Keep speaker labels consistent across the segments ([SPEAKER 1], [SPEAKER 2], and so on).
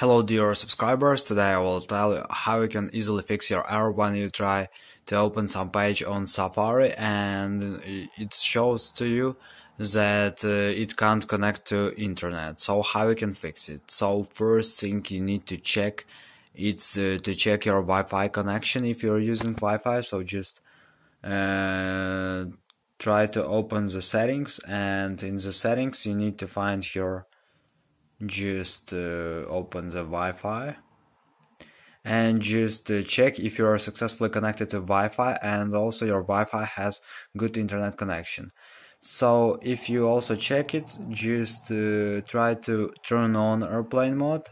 [SPEAKER 1] Hello dear subscribers, today I will tell you how you can easily fix your error when you try to open some page on Safari and it shows to you that uh, it can't connect to internet. So how you can fix it? So first thing you need to check it's uh, to check your Wi-Fi connection if you're using Wi-Fi. So just uh, try to open the settings and in the settings you need to find your just uh, open the Wi-Fi and just uh, check if you are successfully connected to Wi-Fi and also your Wi-Fi has good internet connection. So if you also check it, just uh, try to turn on airplane mode,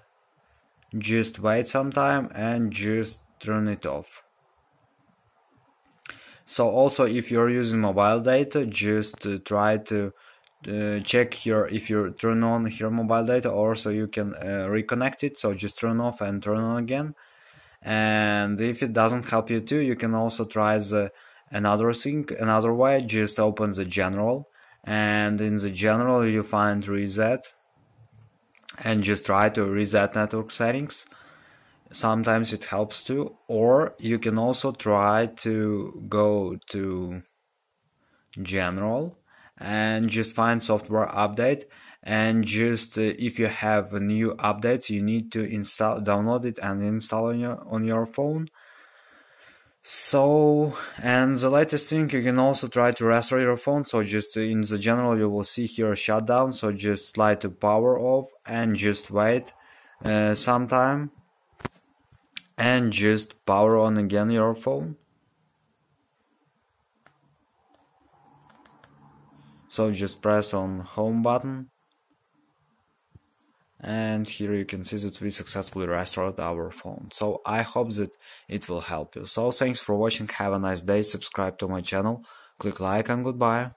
[SPEAKER 1] just wait some time and just turn it off. So also if you're using mobile data, just uh, try to uh, check here if you turn on your mobile data also you can uh, reconnect it. So just turn off and turn on again. And if it doesn't help you too you can also try the another thing another way. Just open the general. And in the general you find reset. And just try to reset network settings. Sometimes it helps too. Or you can also try to go to general and just find software update. And just uh, if you have new updates you need to install download it and install on your on your phone. So and the latest thing you can also try to restore your phone. So just in the general you will see here shutdown. So just slide to power off and just wait uh, some time. And just power on again your phone so just press on home button. And here you can see that we successfully restored our phone. So i hope that it will help you. So thanks for watching. Have a nice day. Subscribe to my channel. Click like and goodbye